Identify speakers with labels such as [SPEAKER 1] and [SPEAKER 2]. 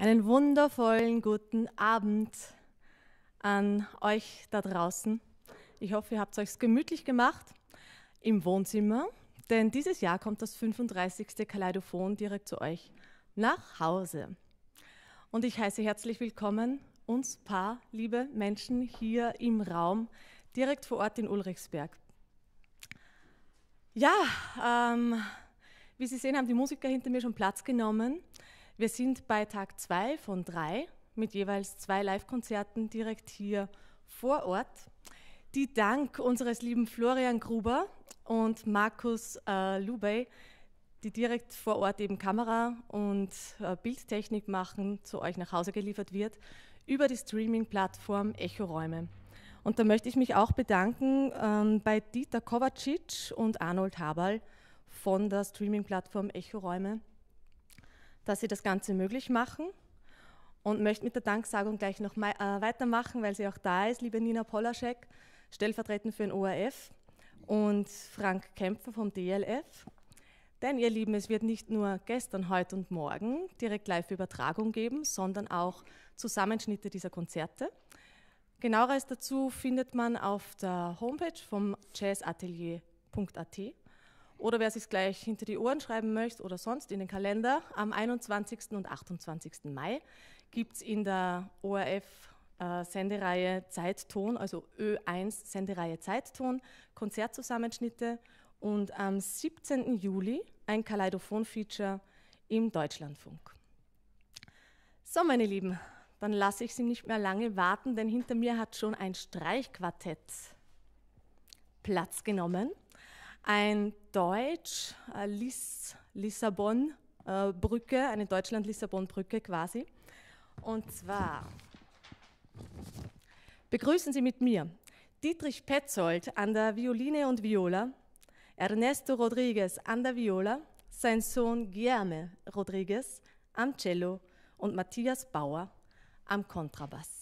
[SPEAKER 1] Einen wundervollen guten Abend an euch da draußen. Ich hoffe, ihr habt es euch gemütlich gemacht im Wohnzimmer, denn dieses Jahr kommt das 35. Kaleidophon direkt zu euch nach Hause. Und ich heiße herzlich willkommen uns paar liebe Menschen hier im Raum, direkt vor Ort in Ulrichsberg. Ja, ähm, wie Sie sehen, haben die Musiker hinter mir schon Platz genommen. Wir sind bei Tag 2 von 3 mit jeweils zwei Live-Konzerten direkt hier vor Ort, die dank unseres lieben Florian Gruber und Markus äh, Lubey, die direkt vor Ort eben Kamera und äh, Bildtechnik machen, zu euch nach Hause geliefert wird, über die Streaming-Plattform Echo Räume. Und da möchte ich mich auch bedanken ähm, bei Dieter Kovacic und Arnold Haberl von der Streaming-Plattform Echo Räume dass sie das Ganze möglich machen und möchte mit der Danksagung gleich noch äh, weitermachen, weil sie auch da ist, liebe Nina Polaschek, stellvertretend für den ORF und Frank Kämpfer vom DLF. Denn ihr Lieben, es wird nicht nur gestern, heute und morgen direkt Live-Übertragung geben, sondern auch Zusammenschnitte dieser Konzerte. Genaueres dazu findet man auf der Homepage vom jazzatelier.at oder wer sich gleich hinter die Ohren schreiben möchte oder sonst in den Kalender, am 21. und 28. Mai gibt es in der ORF äh, Sendereihe Zeitton, also Ö1 Sendereihe Zeitton, Konzertzusammenschnitte und am 17. Juli ein Kaleidophon-Feature im Deutschlandfunk. So, meine Lieben, dann lasse ich Sie nicht mehr lange warten, denn hinter mir hat schon ein Streichquartett Platz genommen ein Deutsch, äh, Liss, Lissabon-Brücke, äh, eine Deutschland-Lissabon-Brücke quasi. Und zwar begrüßen Sie mit mir Dietrich Petzold an der Violine und Viola, Ernesto Rodriguez an der Viola, sein Sohn Guillerme Rodriguez am Cello und Matthias Bauer am Kontrabass.